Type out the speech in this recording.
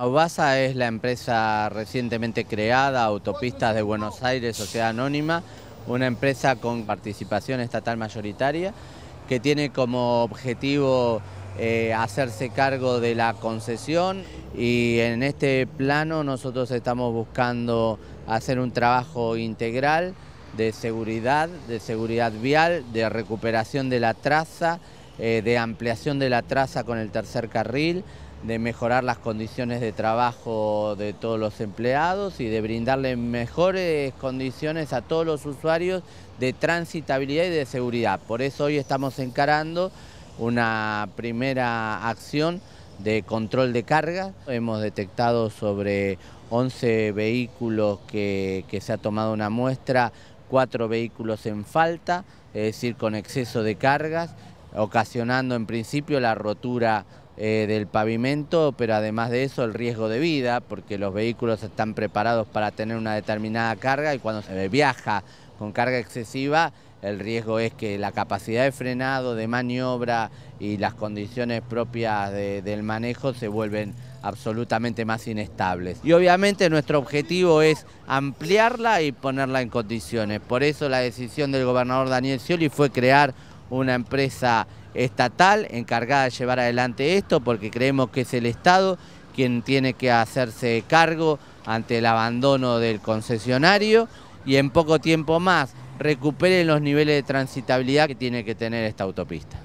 Aubasa es la empresa recientemente creada, Autopistas de Buenos Aires, Sociedad Anónima, una empresa con participación estatal mayoritaria que tiene como objetivo eh, hacerse cargo de la concesión. Y en este plano nosotros estamos buscando hacer un trabajo integral de seguridad, de seguridad vial, de recuperación de la traza, eh, de ampliación de la traza con el tercer carril, de mejorar las condiciones de trabajo de todos los empleados y de brindarle mejores condiciones a todos los usuarios de transitabilidad y de seguridad. Por eso hoy estamos encarando una primera acción de control de carga. Hemos detectado sobre 11 vehículos que, que se ha tomado una muestra, cuatro vehículos en falta, es decir, con exceso de cargas, ocasionando en principio la rotura eh, del pavimento, pero además de eso el riesgo de vida, porque los vehículos están preparados para tener una determinada carga y cuando se viaja con carga excesiva, el riesgo es que la capacidad de frenado, de maniobra y las condiciones propias del manejo se vuelven absolutamente más inestables. Y obviamente nuestro objetivo es ampliarla y ponerla en condiciones. Por eso la decisión del gobernador Daniel Scioli fue crear una empresa estatal encargada de llevar adelante esto porque creemos que es el Estado quien tiene que hacerse cargo ante el abandono del concesionario y en poco tiempo más recupere los niveles de transitabilidad que tiene que tener esta autopista.